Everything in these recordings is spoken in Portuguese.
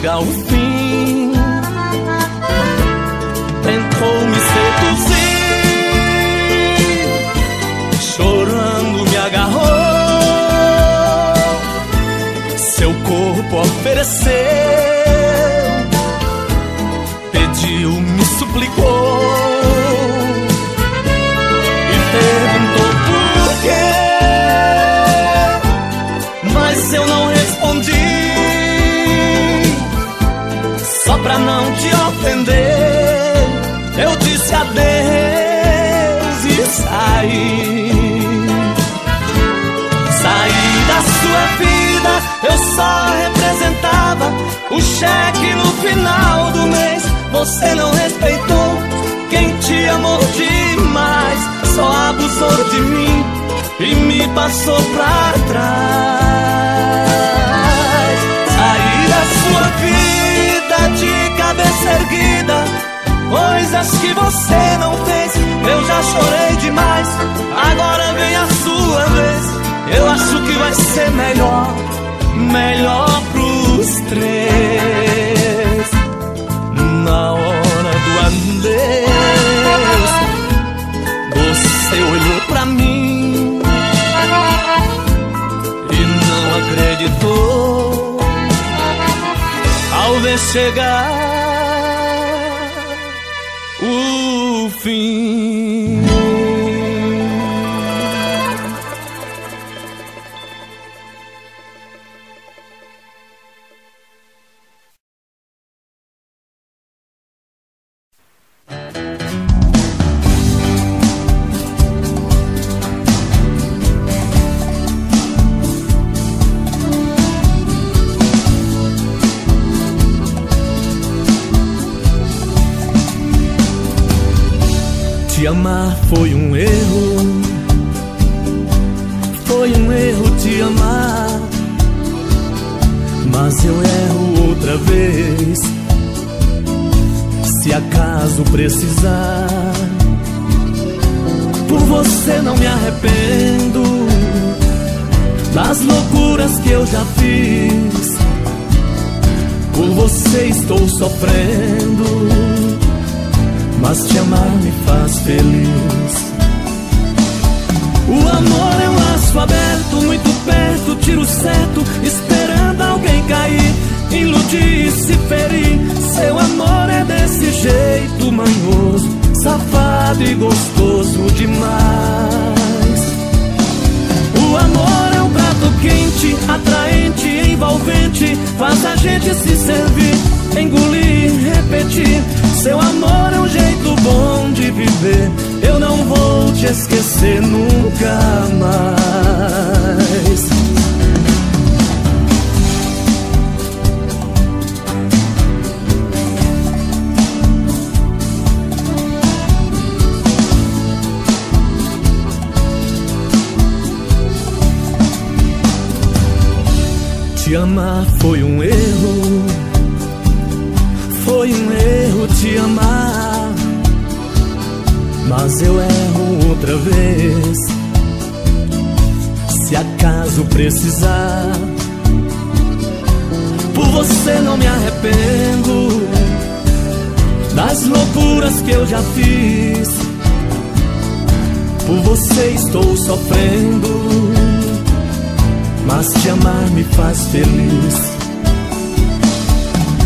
ver chegar o fim. Tentou me seduzir, chorando me agarrou. Seu corpo ofereceu eu só representava o cheque no final do mês. Você não respeitou quem te amou demais, só abusou de mim e me passou pra trás. Saí da sua vida de cabeça erguida, coisas que você não fez, eu já chorei demais. Agora vem a sua vez, eu acho que vai ser melhor, melhor pros três na hora do adeus. Você olhou pra mim e não acreditou ao ver chegar o fim. Te amar foi um erro foi um erro te amar, mas eu erro outra vez. Se acaso precisar, por você não me arrependo das loucuras que eu já fiz. Por você estou sofrendo, mas te amar me faz feliz.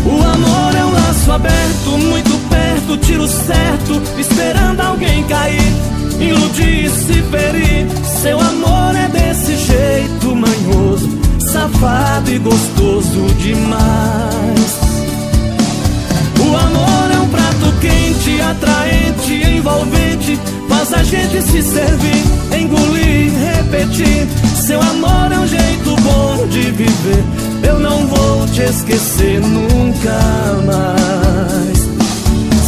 O amor é um laço aberto, muito perto, tiro certo, esperando alguém cair, iludir e se ferir. Seu amor é desse jeito manhoso, safado e gostoso demais. O amor é um prato quente, atraente, envolvente, faz a gente se servir, engolir, repetir. Seu amor é um jeito bom de viver. Eu não vou te esquecer nunca mais.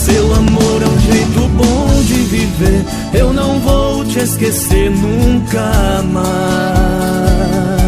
Seu amor é um jeito bom de viver. Eu não vou te esquecer nunca mais.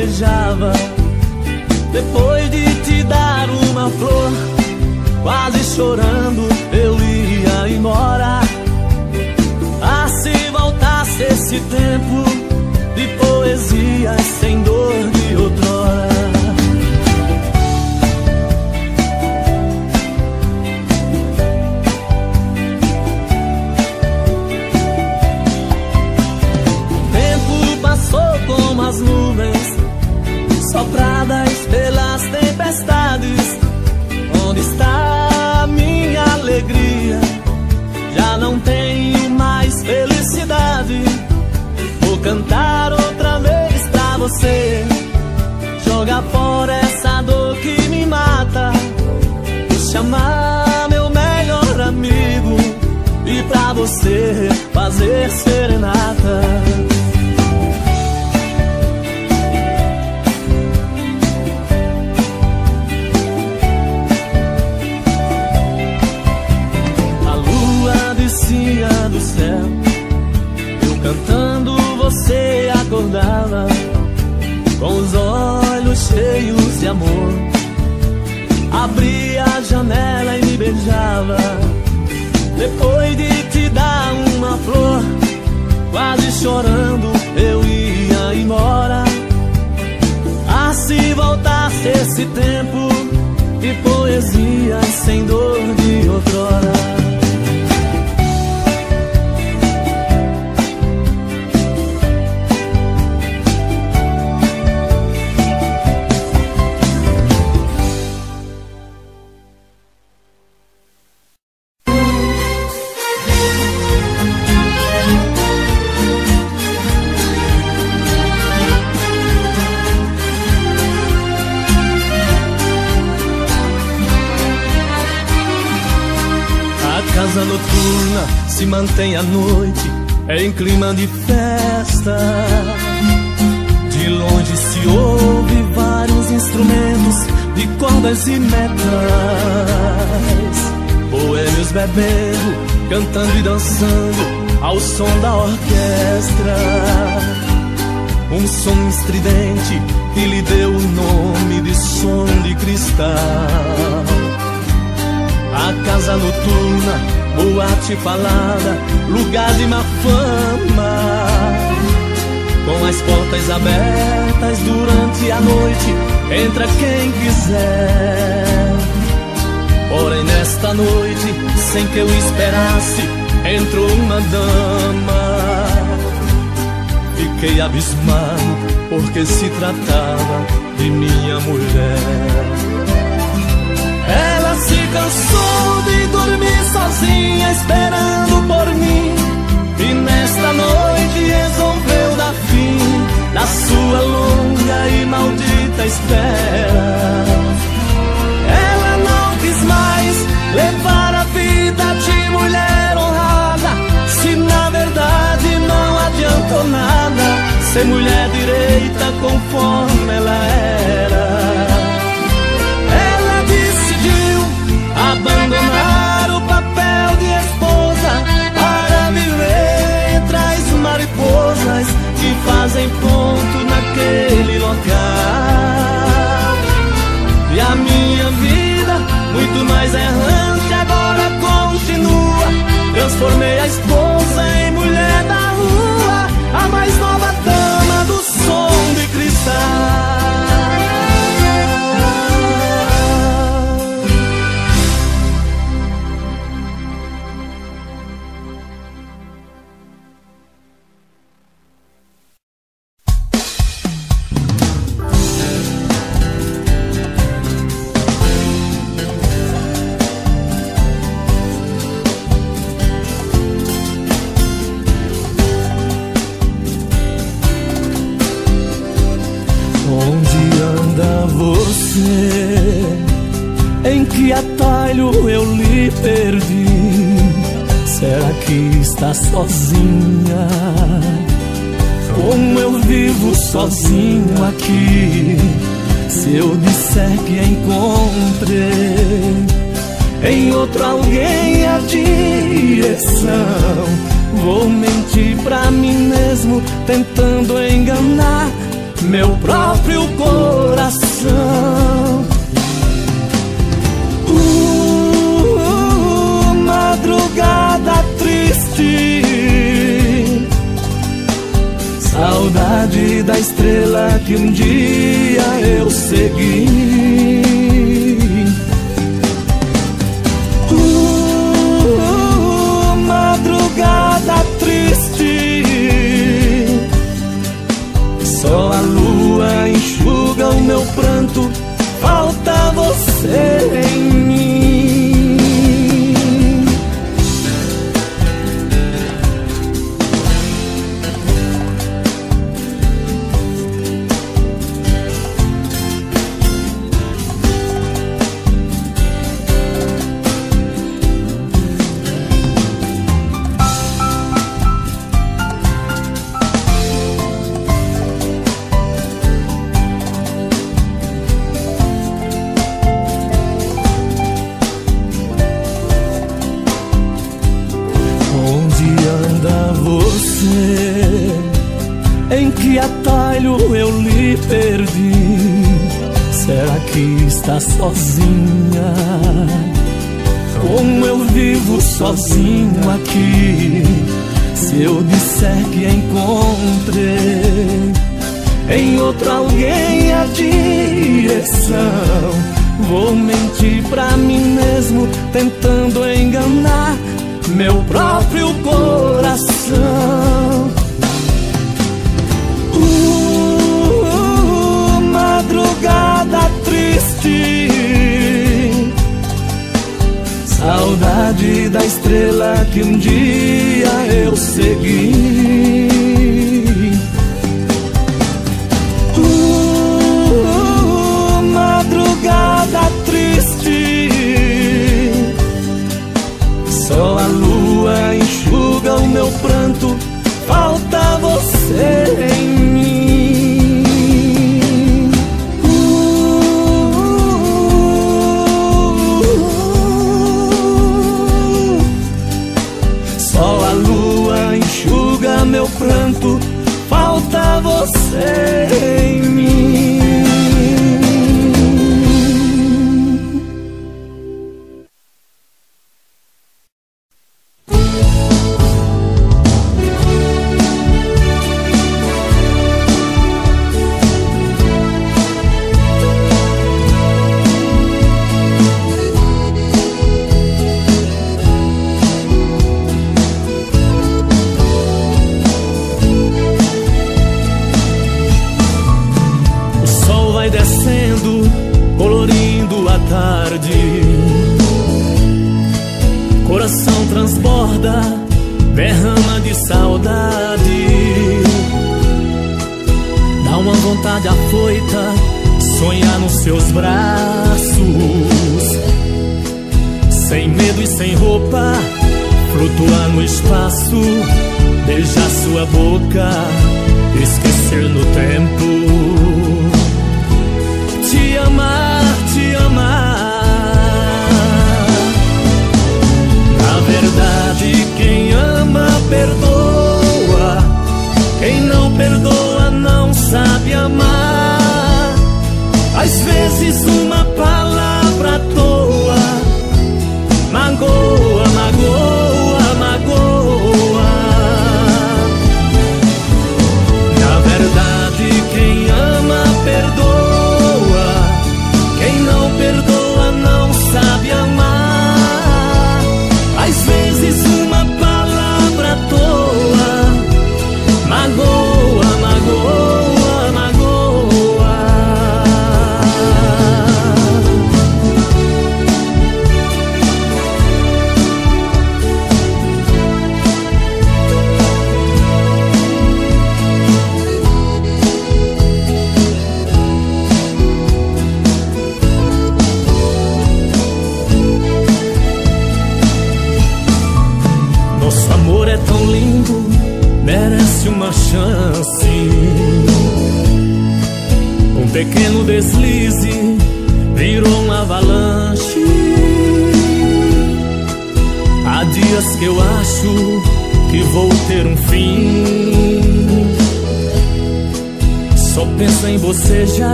Beijava. Depois de te dar uma flor, quase chorando, eu ia embora. Ah, se voltasse esse tempo de poesias sem dor Jogar fora essa dor que me mata. Vou chamar meu melhor amigo. E pra você fazer serenata. Com os olhos cheios de amor. Abria a janela e me beijava, depois de te dar uma flor, quase chorando eu ia embora. Ah, se voltasse esse tempo de poesia sem dor de outrora. Mantém à noite em clima de festa. De longe se ouve vários instrumentos de cordas e metais. Boêmios bebendo, cantando e dançando ao som da orquestra. Um som estridente que lhe deu o nome de som de cristal. A casa noturna, boate falada, lugar de má fama. Com as portas abertas durante a noite, entra quem quiser. Porém, nesta noite, sem que eu esperasse, entrou uma dama. Fiquei abismado, porque se tratava de minha mulher. Cansou de dormir sozinha esperando por mim. E nesta noite da estrela que um dia eu segui.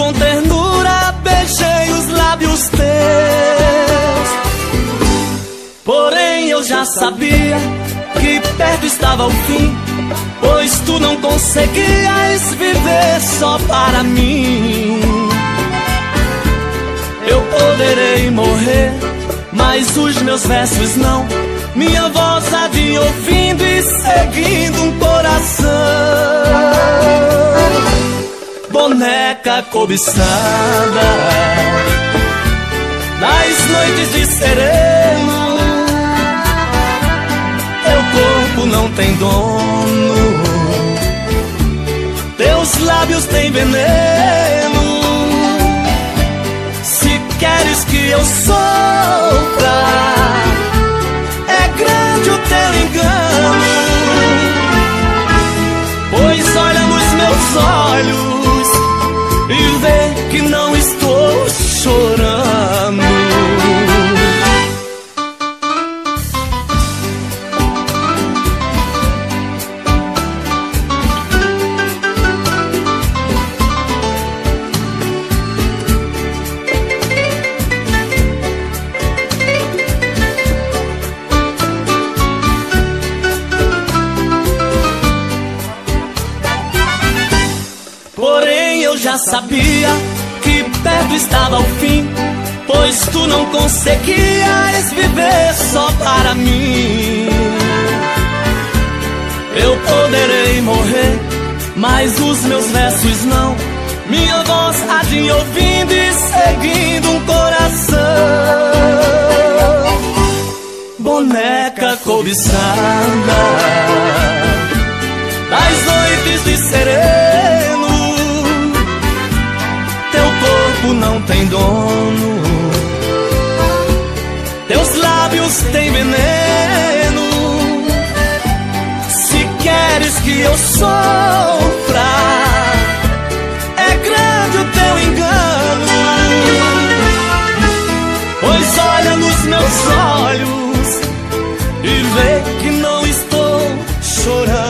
Com ternura, beijei os lábios teus. Porém eu já sabia que perto estava o fim, pois tu não conseguias viver só para mim. Eu poderei morrer, mas os meus versos não. Minha voz há de ouvindo e seguindo um coração. Boneca cobiçada nas noites de sereno teu corpo não tem dono, teus lábios têm veneno. Se queres que eu sofra, é grande o teu engano. Pois olha nos meus olhos vê que não perto estava o fim, pois tu não conseguias viver só para mim. Eu poderei morrer, mas os meus versos não. Minha voz há de ouvindo e seguindo um coração. Boneca cobiçada das noites de sereno. Corpo não tem dono, teus lábios têm veneno. Se queres que eu sofra, é grande o teu engano. Pois olha nos meus olhos e vê que não estou chorando.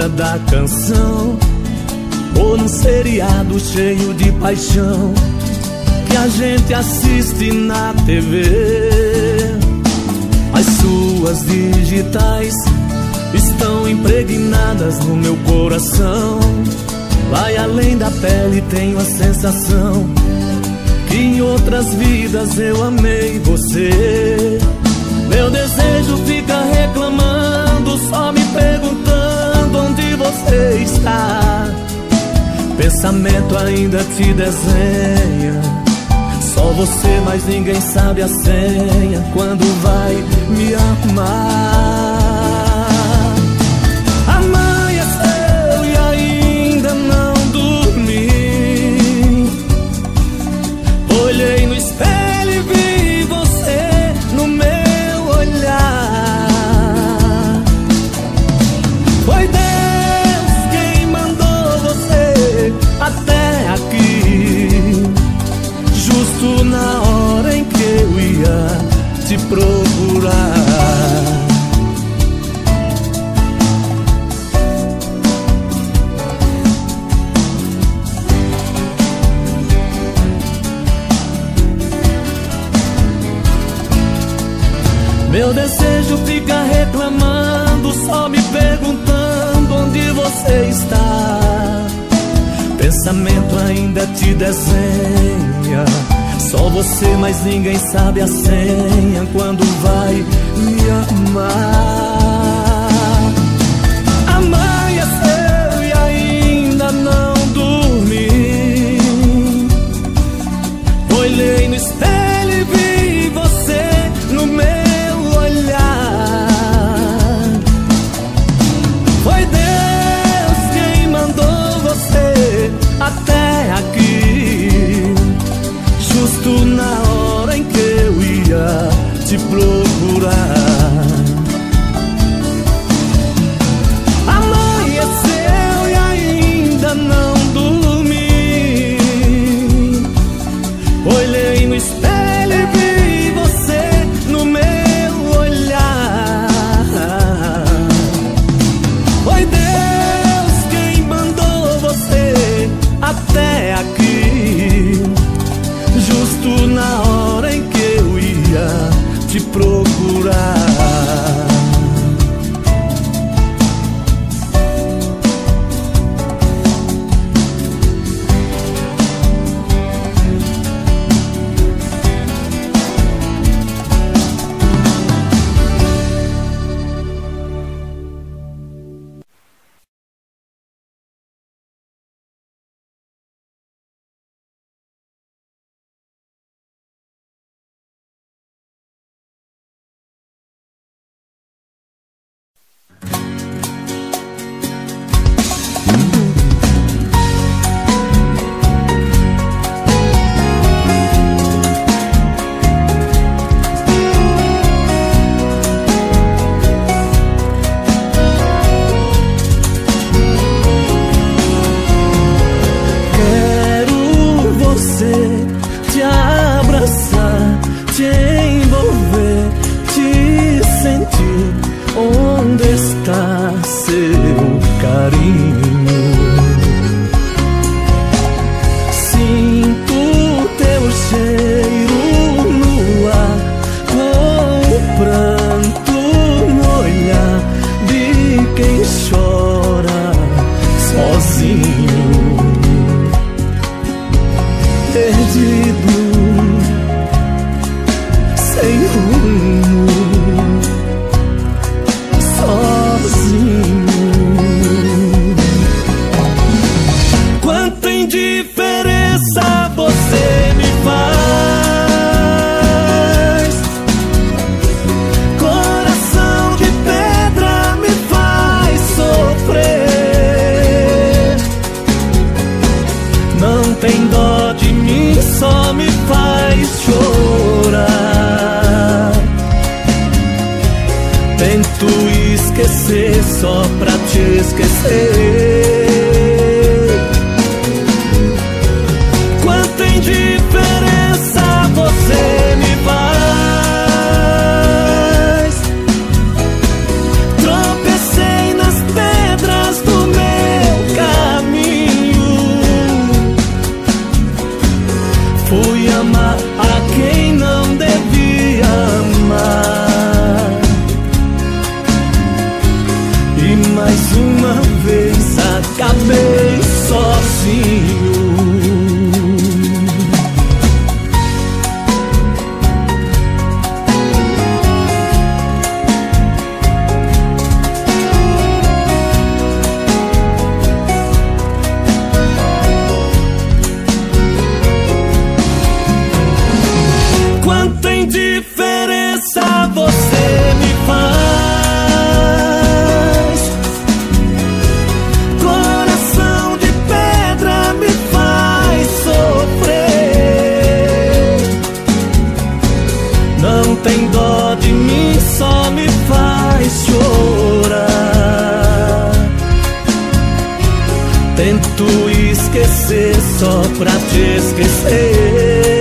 Letra da canção ou num seriado cheio de paixão que a gente assiste na TV. As suas digitais estão impregnadas no meu coração. Vai além da pele, tenho a sensação que em outras vidas eu amei você. Meu desejo fica reclamando, só me perguntando você está. Pensamento ainda te desenha. Só você, mas ninguém sabe a senha. Quando vai me amar. Te procurar. Meu desejo fica reclamando, só me perguntando onde você está. Pensamento ainda te desenha só você, mas ninguém sabe a senha quando vai me amar. tento esquecer só pra te esquecer.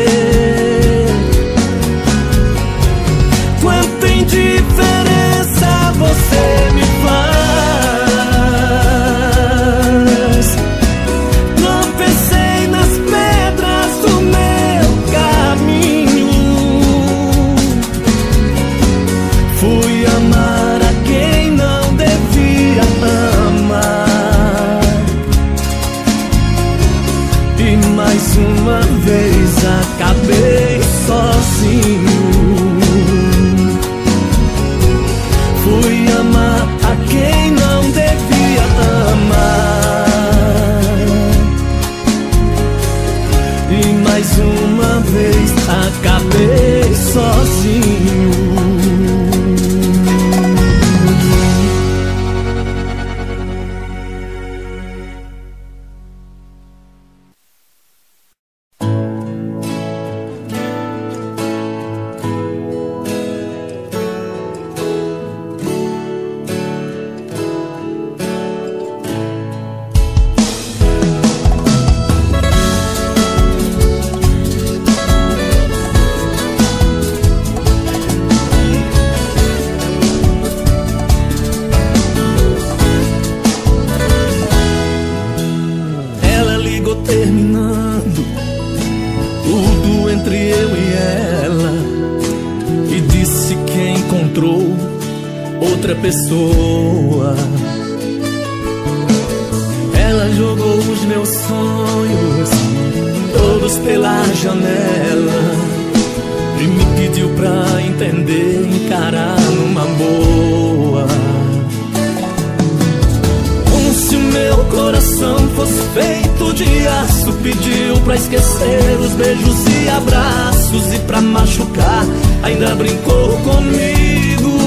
De aço Pediu pra esquecer os beijos e abraços E pra machucar ainda brincou comigo.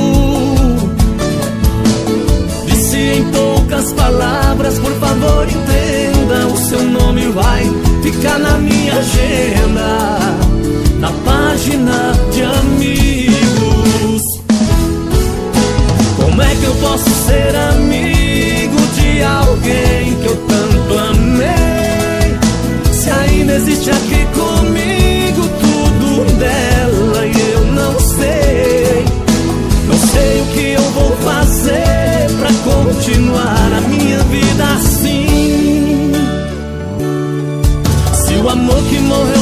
Disse em poucas palavras Por favor entenda O seu nome vai ficar na minha agenda Na página de amigos. Como é que eu posso ser amigo de alguém que eu Existe aqui comigo tudo dela e eu não sei. Não sei o que eu vou fazer pra continuar a minha vida assim. Se o amor que morreu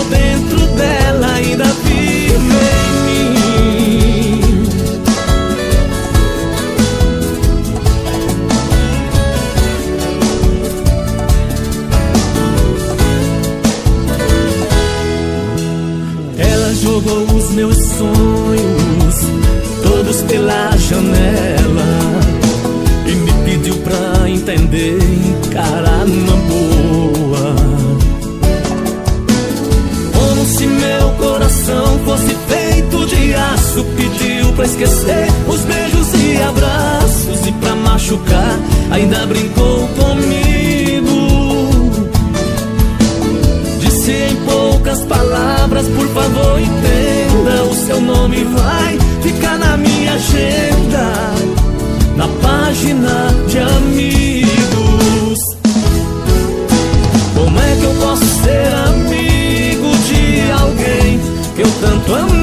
meus sonhos todos pela janela e me pediu pra entender, encarar numa boa. Como se meu coração fosse feito de aço, pediu pra esquecer os beijos e abraços e pra machucar ainda brincou comigo. Disse em poucas palavras, por favor entenda seu nome vai ficar na minha agenda Na página de amigos. Como é que eu posso ser amigo de alguém que eu tanto amei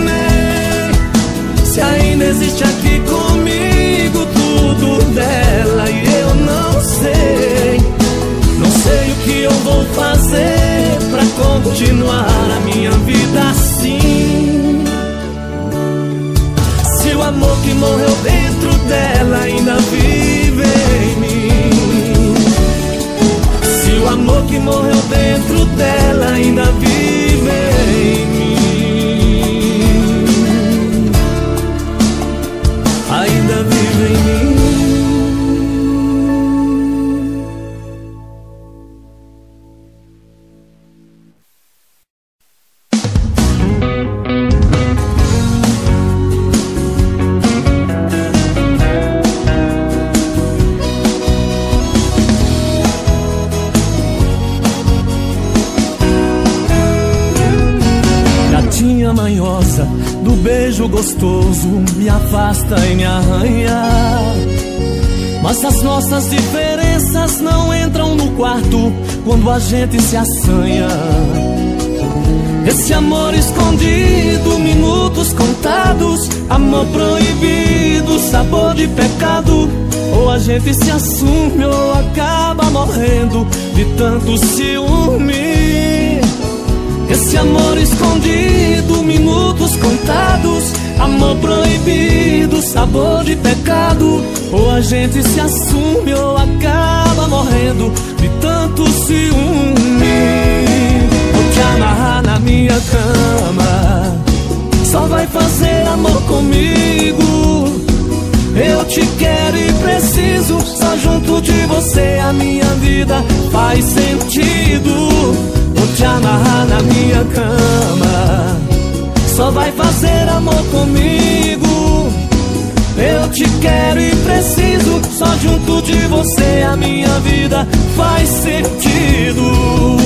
gente se assume ou acaba morrendo de tanto ciúme. Te amarrar na minha cama Só vai fazer amor comigo. Eu te quero e preciso Só junto de você a minha vida faz sentido junto de você a minha vida faz sentido.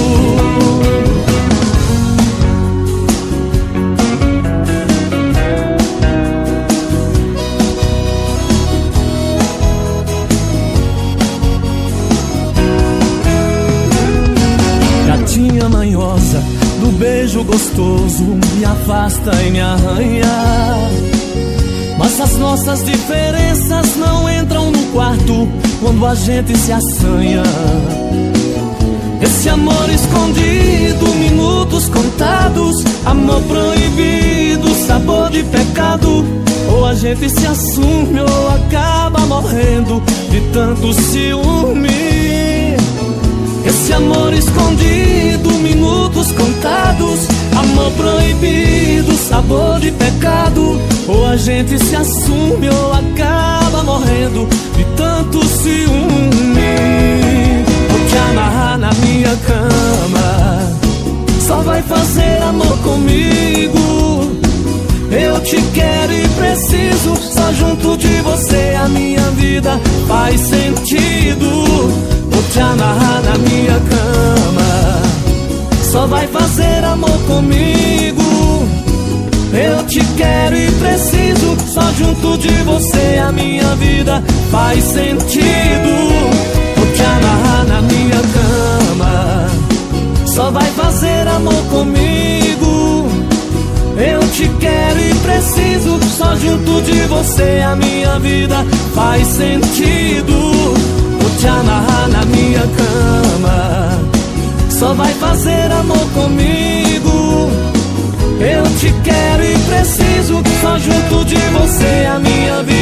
Gatinha manhosa, do beijo gostoso, me afasta e me arranha. Mas as nossas diferenças não entram no quarto quando a gente se assanha. Esse amor escondido, minutos contados, amor proibido, sabor de pecado. Ou a gente se assume ou acaba morrendo de tanto ciúme. Esse amor escondido, minutos contados, amor proibido, sabor de pecado. Ou a gente se assume ou acaba morrendo de tanto ciúme. Vou te amarrar na minha cama Só vai fazer amor comigo. Eu te quero e preciso Só junto de você a minha vida faz sentido. Vou te amarrar na minha cama Só vai fazer amor comigo eu te quero e preciso, só junto de você a minha vida faz sentido. Vou te amarrar na minha cama, só vai fazer amor comigo. Eu te quero e preciso, só junto de você a minha vida faz sentido. De você a minha vida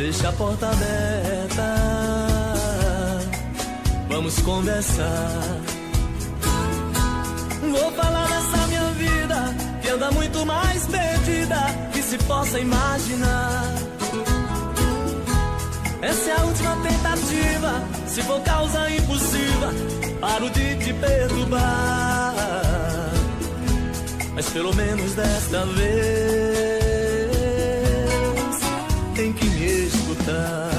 Deixa a porta aberta, vamos conversar. Vou falar dessa minha vida, que anda muito mais perdida que se possa imaginar. Essa é a última tentativa, se for causa impossível, paro de te perturbar. Mas pelo menos desta vez me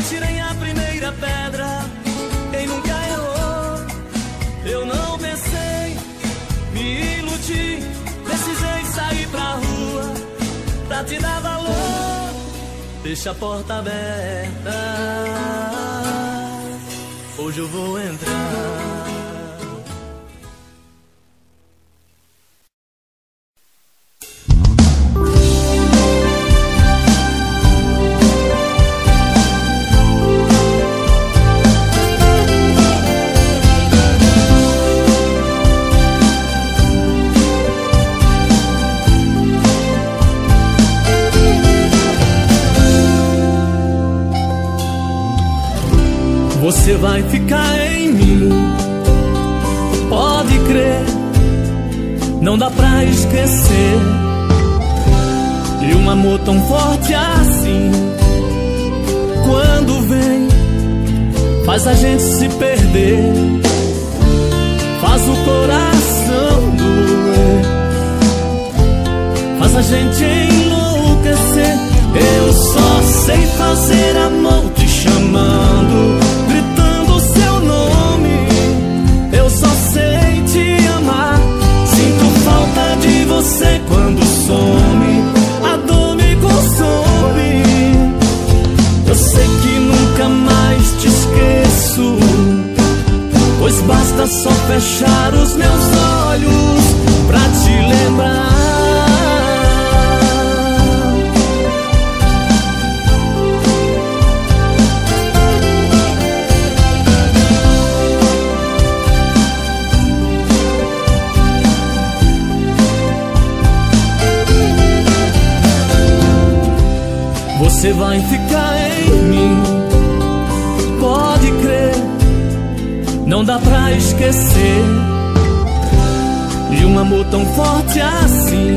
atirei a primeira pedra. Quem nunca errou, eu não pensei, me iludi, precisei sair pra rua pra te dar valor. Deixa a porta aberta, hoje eu vou entrar. Você vai ficar em mim, pode crer, não dá pra esquecer. E um amor tão forte assim, quando vem, faz a gente se perder, faz o coração doer, faz a gente enlouquecer. Eu só sei fazer amor te chamando, de você quando some. A dor me consome. Eu sei que nunca mais te esqueço. Pois basta só fechar os meus olhos pra te lembrar. Você vai ficar em mim, pode crer, não dá pra esquecer. E um amor tão forte assim,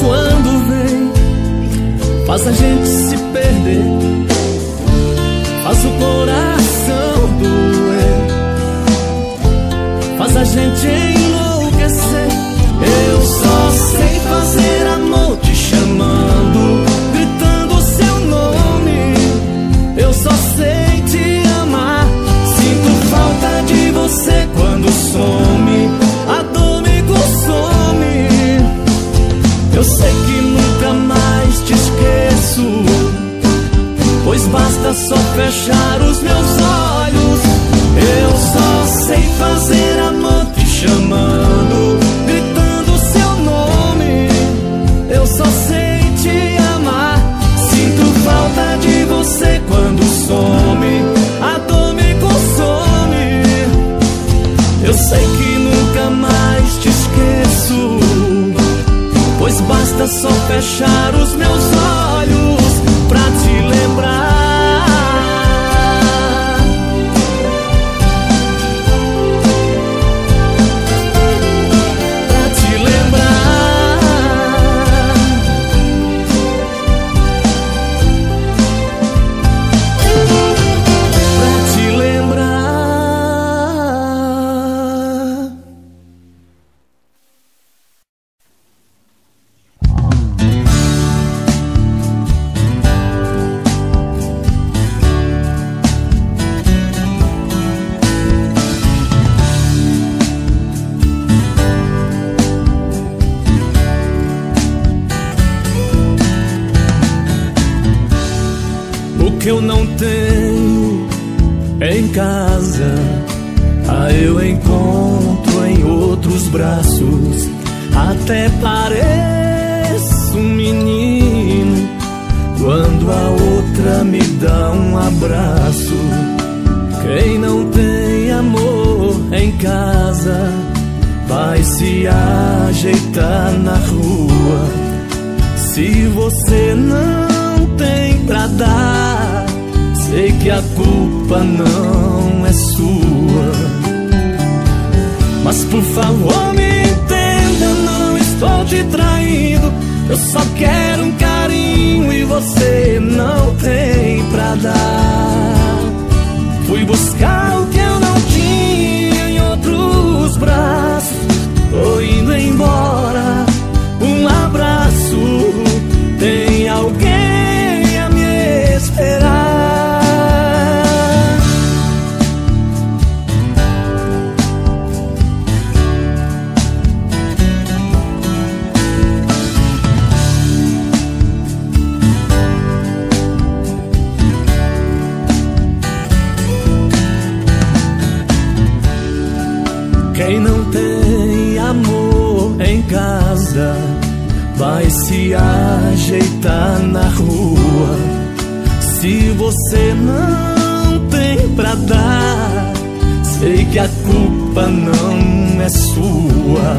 quando vem, faz a gente se perder, faz o coração doer, faz a gente enlouquecer. Eu só sei fazer amor te chamando, você quando some. A dor me consome. Eu sei que nunca mais te esqueço. Pois basta só fechar os meus olhos. Eu só sei fazer amor te chamando, só fechar os meus olhos pra te lembrar. Que eu não tenho em casa, ah, eu encontro em outros braços. Até pareço um menino quando a outra me dá um abraço. Quem não tem amor em casa vai se ajeitar na rua. Se você não tem pra dar, sei que a culpa não é sua. Mas por favor me entenda, não estou te traindo. Eu só quero um carinho e você não tem pra dar. Fui buscar o que eu não tinha em outros braços. Tô indo embora, um abraço. Tem alguém se ajeitar na rua. Se você não tem pra dar, sei que a culpa não é sua.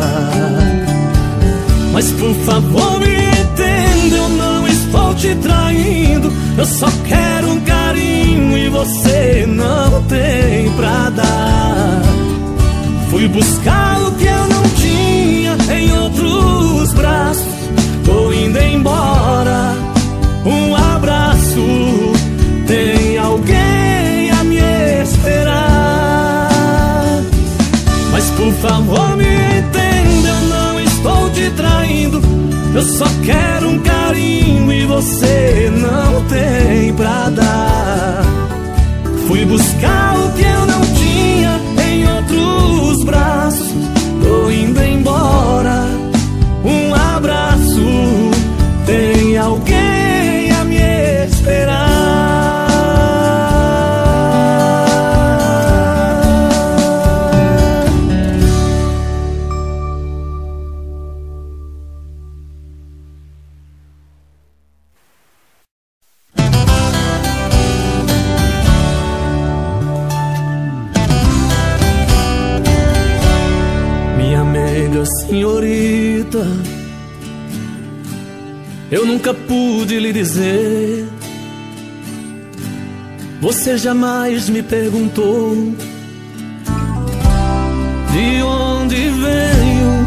Mas por favor me entenda, eu não estou te traindo. Eu só quero um carinho e você não tem pra dar. Fui buscar o jamais me perguntou de onde venho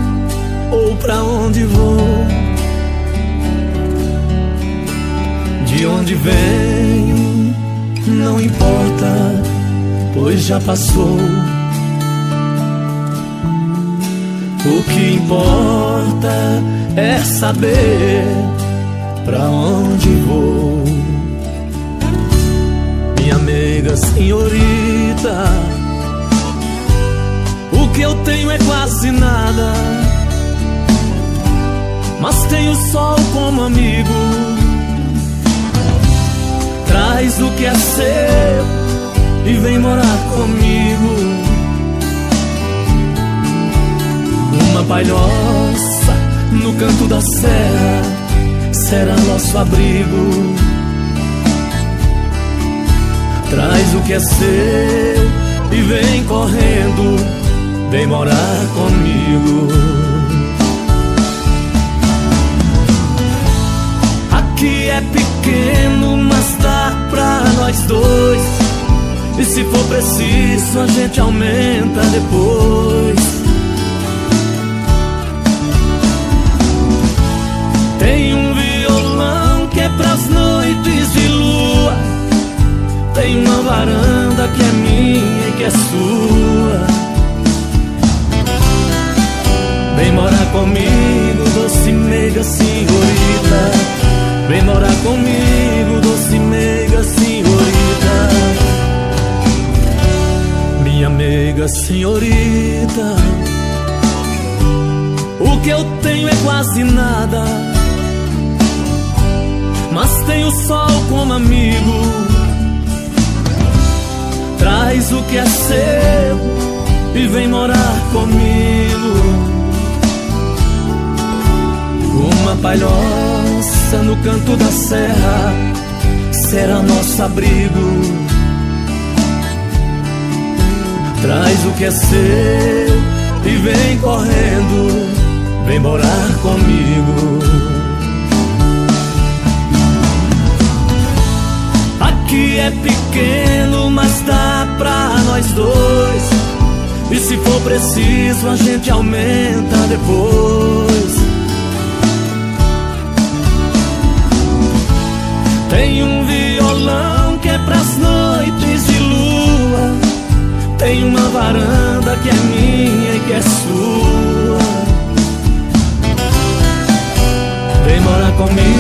ou pra onde vou. De onde venho não importa, pois já passou. O que importa é saber pra onde vou. Senhorita, o que eu tenho é quase nada, mas tenho o sol como amigo. Traz o que é seu e vem morar comigo. Uma palhoça no canto da serra será nosso abrigo. Traz o que é seu e vem correndo, vem morar comigo. Aqui é pequeno, mas dá pra nós dois. E se for preciso, a gente aumenta depois. Tem um violão que é pras noites de lua. Tem uma varanda que é minha e que é sua. Vem morar comigo, doce meiga senhorita. Vem morar comigo, doce meiga senhorita. Minha meiga senhorita. O que eu tenho é quase nada mas tenho sol como amigo. Traz o que é seu e vem morar comigo. Uma palhoça no canto da serra será nosso abrigo. Traz o que é seu e vem correndo, vem morar comigo. Que é pequeno, mas dá pra nós dois. E se for preciso, a gente aumenta depois. Tem um violão que é pras noites de lua. Tem uma varanda que é minha e que é sua. Vem morar comigo,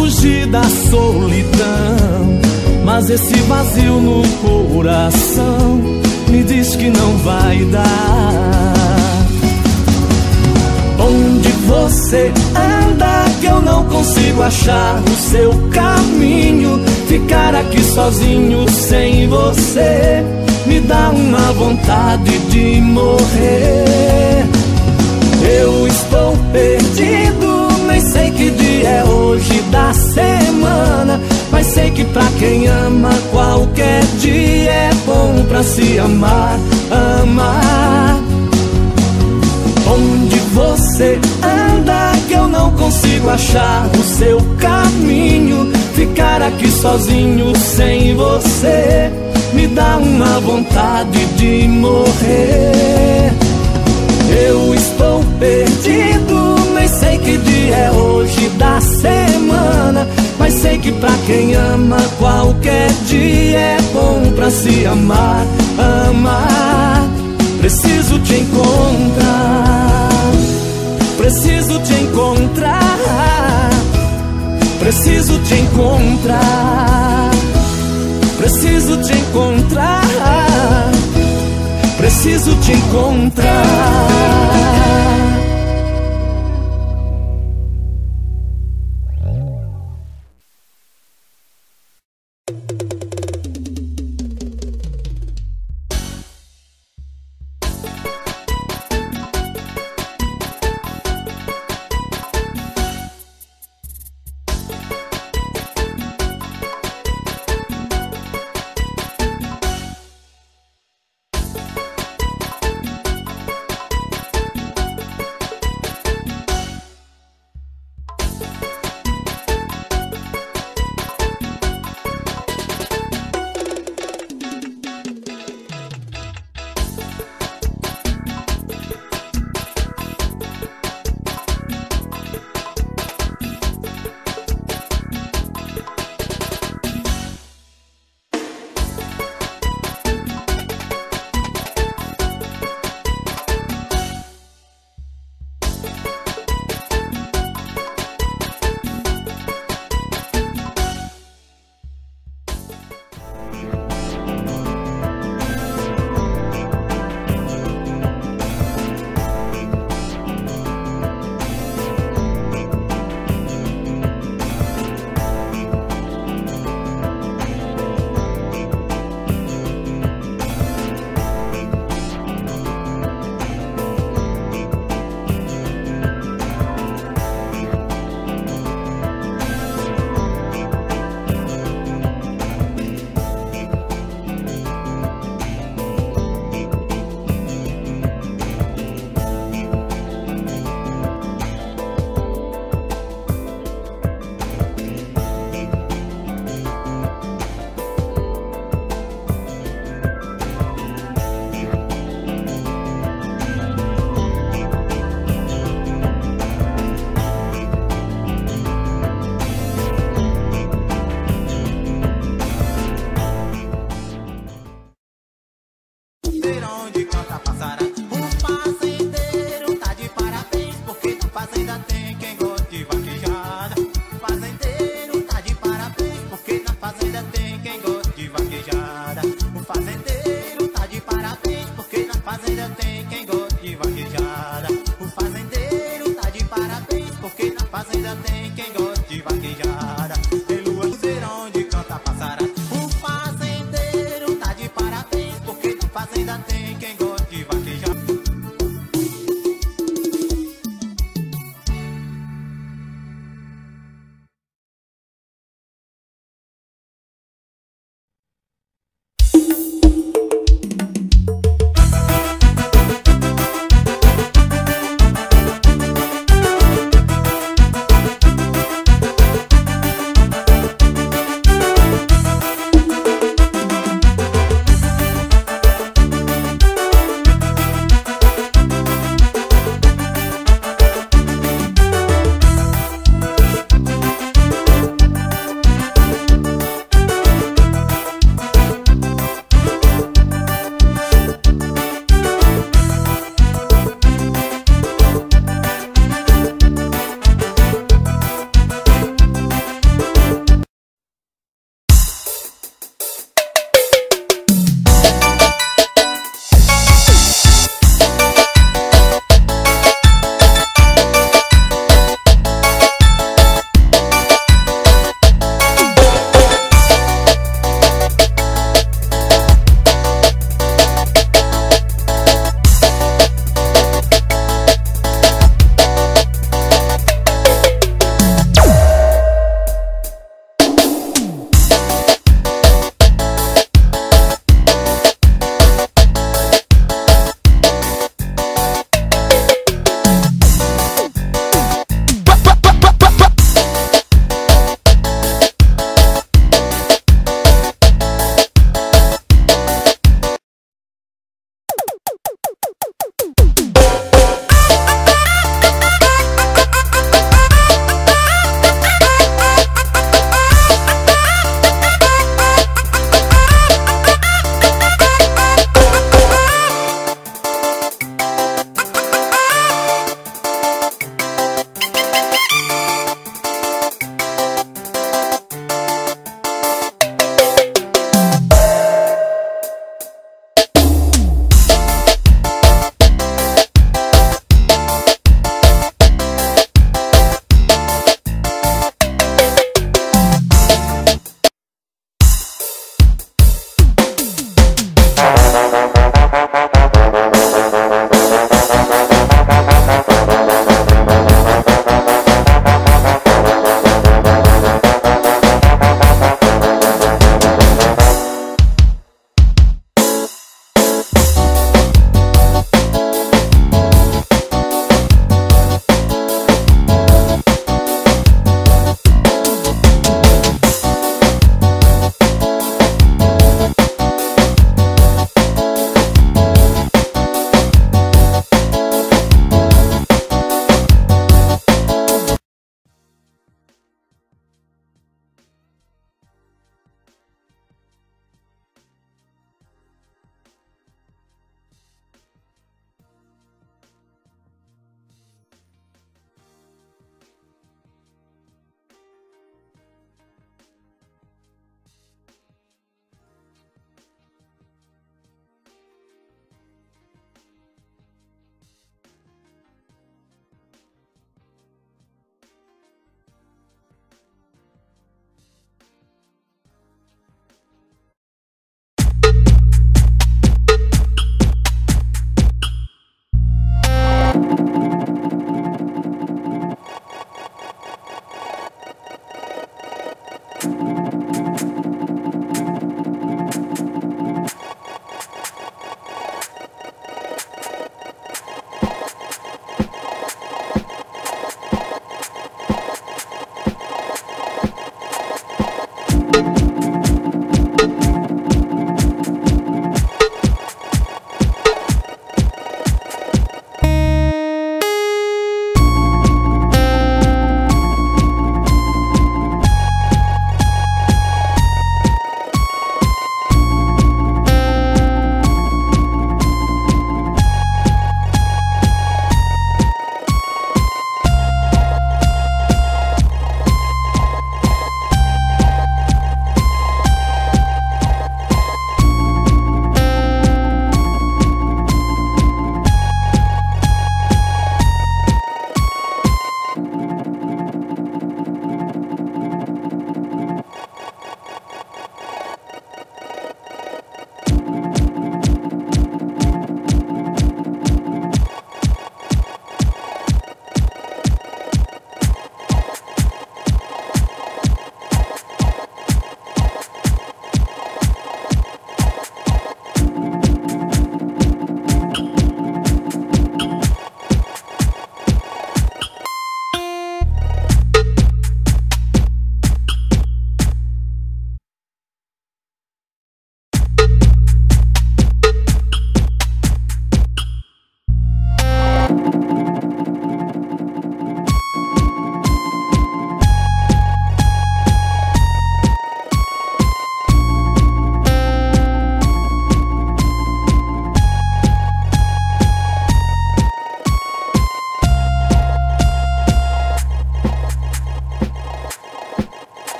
fugir da solidão. Mas esse vazio no coração me diz que não vai dar. Onde você anda que eu não consigo achar o seu caminho? Ficar aqui sozinho sem você me dá uma vontade de morrer. Eu estou perdido, é hoje da semana. Mas sei que pra quem ama, qualquer dia é bom pra se amar, amar. Onde você anda que eu não consigo achar o seu caminho? Ficar aqui sozinho sem você me dá uma vontade de morrer. Eu estou perdido, sei que dia é hoje da semana. Mas sei que pra quem ama, qualquer dia é bom pra se amar, amar. Preciso te encontrar, preciso te encontrar, preciso te encontrar, preciso te encontrar. Preciso te encontrar.